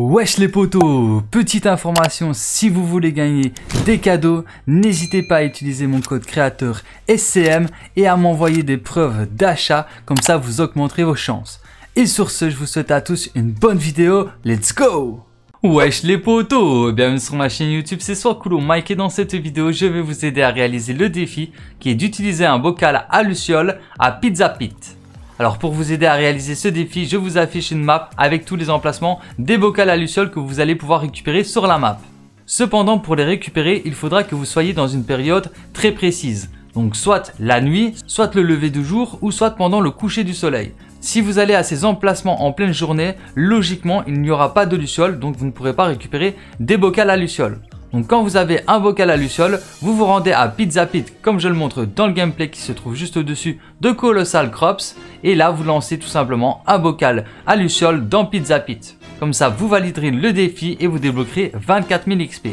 Wesh les potos Petite information, si vous voulez gagner des cadeaux, n'hésitez pas à utiliser mon code créateur SCM et à m'envoyer des preuves d'achat, comme ça vous augmenterez vos chances. Et sur ce, je vous souhaite à tous une bonne vidéo, let's go Wesh les potos Bienvenue sur ma chaîne YouTube, c'est Coolo Mike et dans cette vidéo, je vais vous aider à réaliser le défi qui est d'utiliser un bocal à luciole à Pizza Pit. Alors pour vous aider à réaliser ce défi, je vous affiche une map avec tous les emplacements des bocals à Luciole que vous allez pouvoir récupérer sur la map. Cependant, pour les récupérer, il faudra que vous soyez dans une période très précise. Donc soit la nuit, soit le lever du jour ou soit pendant le coucher du soleil. Si vous allez à ces emplacements en pleine journée, logiquement il n'y aura pas de luciole donc vous ne pourrez pas récupérer des bocals à luciole. Donc quand vous avez un bocal à luciole, vous vous rendez à Pizza Pit comme je le montre dans le gameplay qui se trouve juste au-dessus de Colossal Crops. Et là vous lancez tout simplement un bocal à luciole dans Pizza Pit. Comme ça vous validerez le défi et vous débloquerez 24 000 XP.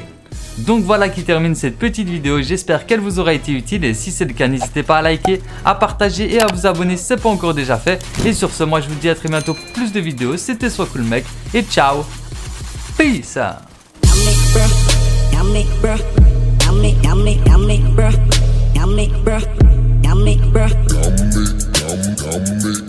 Donc voilà qui termine cette petite vidéo, j'espère qu'elle vous aura été utile. Et si c'est le cas n'hésitez pas à liker, à partager et à vous abonner. Si ce n'est pas encore déjà fait. Et sur ce moi je vous dis à très bientôt pour plus de vidéos, c'était soit cool mec. Et ciao. Peace I'm bruh. Yummy, yummy, yummy, I'm I'm bruh. I'm bruh. I'm bruh. Yummy, yummy, yummy.